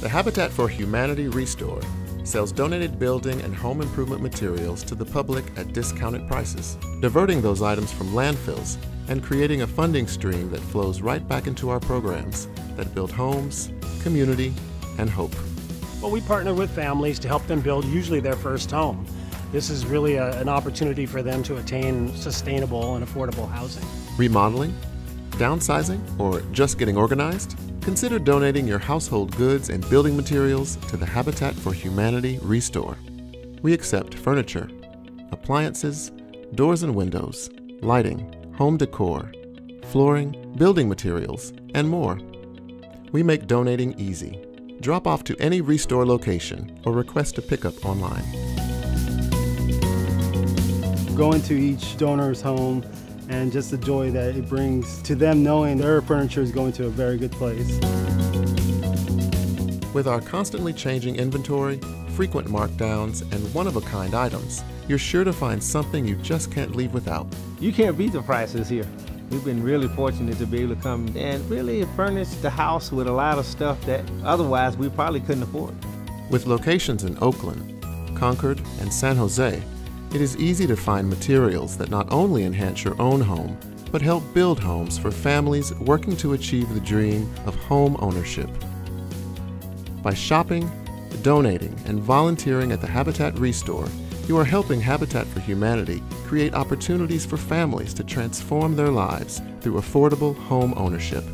The Habitat for Humanity ReStore sells donated building and home improvement materials to the public at discounted prices, diverting those items from landfills and creating a funding stream that flows right back into our programs that build homes, community, and hope. Well, we partner with families to help them build usually their first home. This is really a, an opportunity for them to attain sustainable and affordable housing. Remodeling, downsizing, or just getting organized? Consider donating your household goods and building materials to the Habitat for Humanity ReStore. We accept furniture, appliances, doors and windows, lighting, home decor, flooring, building materials, and more. We make donating easy. Drop off to any ReStore location or request a pickup online. Going to each donor's home and just the joy that it brings to them knowing their furniture is going to a very good place. With our constantly changing inventory, frequent markdowns, and one of a kind items, you're sure to find something you just can't leave without. You can't beat the prices here. We've been really fortunate to be able to come and really furnish the house with a lot of stuff that otherwise we probably couldn't afford. With locations in Oakland, Concord, and San Jose, it is easy to find materials that not only enhance your own home, but help build homes for families working to achieve the dream of home ownership. By shopping, donating, and volunteering at the Habitat ReStore, you are helping Habitat for Humanity create opportunities for families to transform their lives through affordable home ownership.